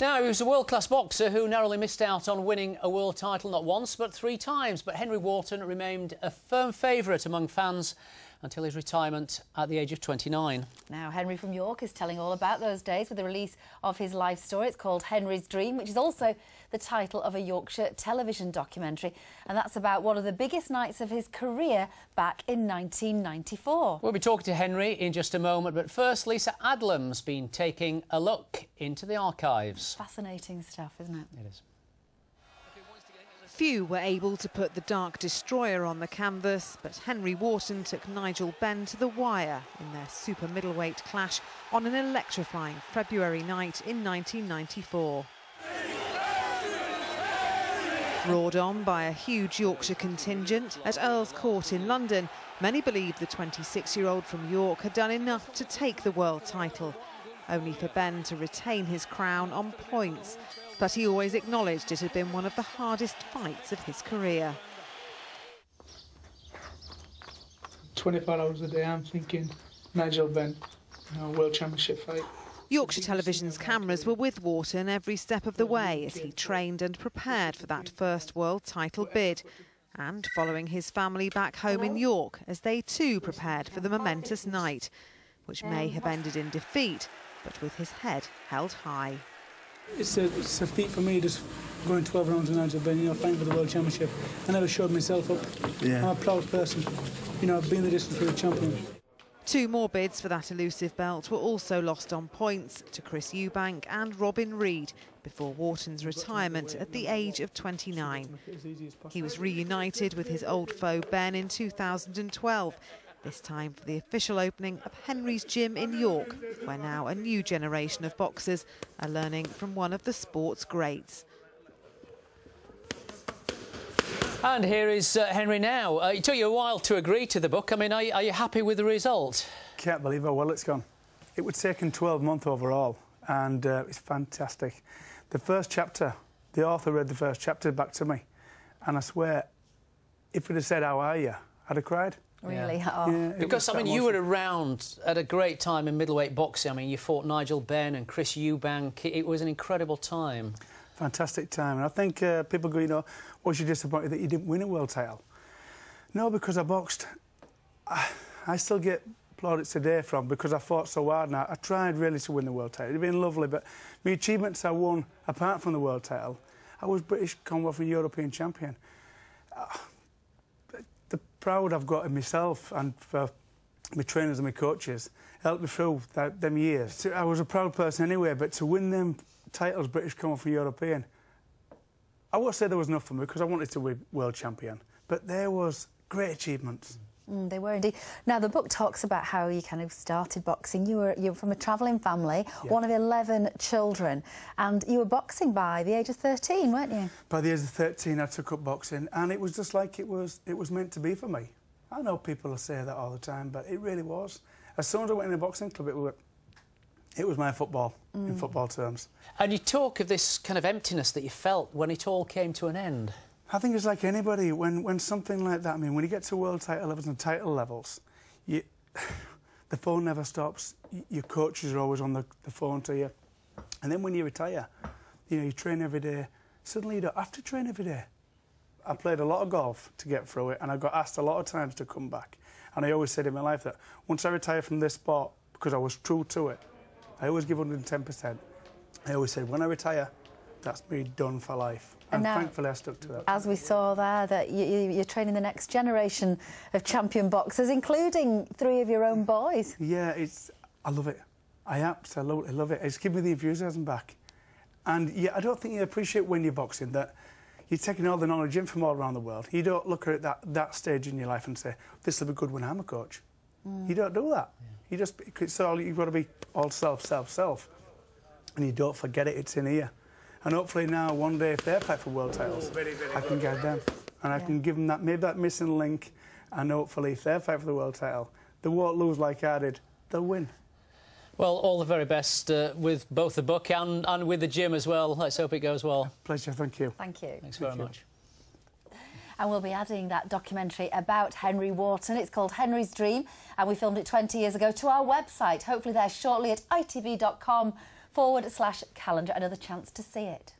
Now, he was a world-class boxer who narrowly missed out on winning a world title not once but three times. But Henry Wharton remained a firm favourite among fans until his retirement at the age of 29. Now, Henry from York is telling all about those days with the release of his life story. It's called Henry's Dream, which is also the title of a Yorkshire television documentary. And that's about one of the biggest nights of his career back in 1994. We'll be talking to Henry in just a moment, but first, Lisa Adlam's been taking a look into the archives. Fascinating stuff, isn't it? It is. Few were able to put the Dark Destroyer on the canvas, but Henry Wharton took Nigel Benn to the wire in their super middleweight clash on an electrifying February night in 1994. Roared on by a huge Yorkshire contingent at Earl's Court in London, many believed the 26-year-old from York had done enough to take the world title, only for Benn to retain his crown on points but he always acknowledged it had been one of the hardest fights of his career. 24 hours a day, I'm thinking Nigel Benn, you know, World Championship fight. Yorkshire Television's cameras were with Wharton every step of the way as he trained and prepared for that first world title bid. And following his family back home in York as they too prepared for the momentous night, which may have ended in defeat, but with his head held high. It's a, it's a feat for me just going 12 rounds in Nigel Benn, you know, fighting for the World Championship. I never showed myself up. Yeah. I'm a proud person. You know, I've been the distance for the champion. Two more bids for that elusive belt were also lost on points to Chris Eubank and Robin Reid before Wharton's retirement at the age of 29. He was reunited with his old foe Benn in 2012 this time for the official opening of Henry's Gym in York, where now a new generation of boxers are learning from one of the sport's greats. And here is uh, Henry now. Uh, it took you a while to agree to the book. I mean, are, are you happy with the result? Can't believe how well it's gone. It would taken 12 months overall, and uh, it's fantastic. The first chapter, the author read the first chapter back to me, and I swear, if it had said, how are you, I'd have cried. Really? Yeah. Yeah, because, I mean, you were around at a great time in middleweight boxing. I mean, you fought Nigel Benn and Chris Eubank. It was an incredible time. Fantastic time. And I think uh, people go, you know, was you disappointed that you didn't win a world title? No, because I boxed. I, I still get plaudits today from because I fought so hard and I, I tried really to win the world title. It'd been lovely, but the achievements I won, apart from the world title, I was British, Commonwealth and European champion. Proud I've got in myself and for my trainers and my coaches helped me through that, them years. I was a proud person anyway, but to win them titles, British come from European, I won't say there was enough for me because I wanted to be world champion, but there was great achievements. Mm, they were indeed. Now, the book talks about how you kind of started boxing. You were, you were from a travelling family, yeah. one of 11 children, and you were boxing by the age of 13, weren't you? By the age of 13, I took up boxing, and it was just like it was, it was meant to be for me. I know people say that all the time, but it really was. As soon as I went in a boxing club, it was, it was my football, mm. in football terms. And you talk of this kind of emptiness that you felt when it all came to an end. I think it's like anybody, when, when something like that, I mean, when you get to world title levels and title levels, you, the phone never stops. Your coaches are always on the, the phone to you. And then when you retire, you know, you train every day. Suddenly you don't have to train every day. I played a lot of golf to get through it, and I got asked a lot of times to come back. And I always said in my life that once I retire from this sport, because I was true to it, I always give 110%. I always said, when I retire, that's me done for life. And, and now, thankfully I stuck to that. As we saw there, that you, are training the next generation of champion boxers, including three of your own boys. Yeah, it's, I love it. I absolutely love it. It's given me the enthusiasm back. And yeah, I don't think you appreciate when you're boxing that you're taking all the knowledge in from all around the world. You don't look at that, that stage in your life and say, this will be good when I'm a coach. Mm. You don't do that. Yeah. You just, it's all, you've got to be all self, self, self. And you don't forget it, it's in here. And hopefully now, one day, if they fight for world titles, oh, very, very I can get them. And I can give them that, maybe that missing link. And hopefully, if they fight for the world title, they won't lose like I did. They'll win. Well, all the very best uh, with both the book and, and with the gym as well. Let's hope it goes well. Pleasure, thank you. Thank you. Thanks very much. And we'll be adding that documentary about Henry Wharton. It's called Henry's Dream, and we filmed it 20 years ago to our website. Hopefully, there shortly at itv.com forward slash calendar, another chance to see it.